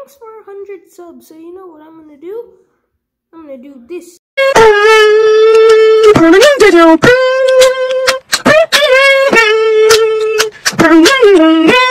thanks for 100 subs. So you know what I'm gonna do? I'm gonna do this.